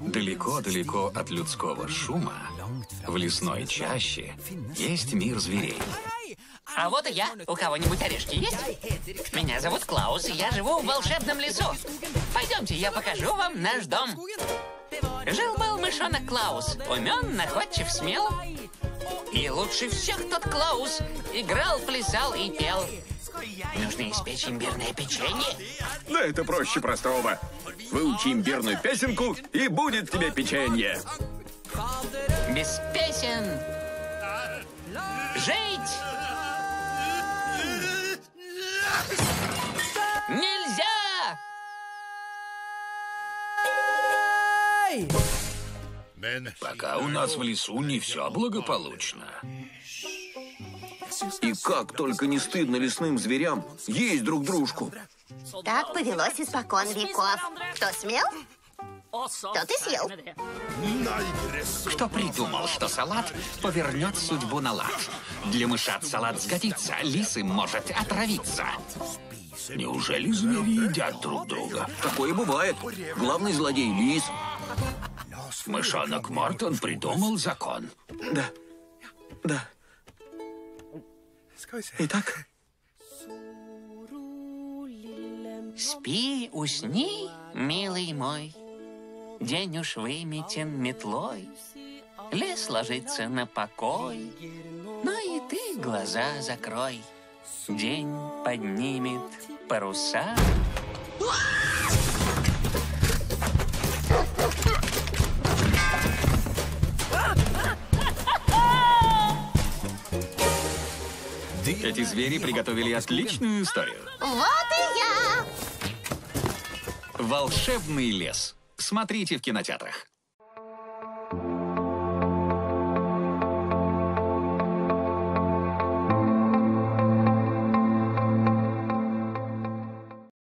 Далеко-далеко от людского шума, в лесной чаще, есть мир зверей. А вот и я. У кого-нибудь орешки есть? Меня зовут Клаус, и я живу в волшебном лесу. Пойдемте, я покажу вам наш дом. Жил-был мышонок Клаус. Умен, находчив, смел. И лучше всех тот Клаус. Играл, плясал и пел. Нужно испечь имбирное печенье. Да это проще простого. Выучи имбирную песенку, и будет тебе печенье. Без песен. Жить нельзя! Пока у нас в лесу не все благополучно. И как только не стыдно лесным зверям есть друг дружку. Так повелось испокон веков. Кто смел, тот и съел. Кто придумал, что салат повернет судьбу на лад? Для мышат салат сгодится, лисы может отравиться. Неужели звери едят друг друга? Такое бывает. Главный злодей лис. Мышонок Мортон придумал закон. Да. Да. Итак, Спи, усни, милый мой. День уж выметен метлой. Лес ложится на покой. Но и ты глаза закрой. День поднимет паруса. Эти звери приготовили отличную историю. Вот и я. Волшебный лес. Смотрите в кинотеатрах.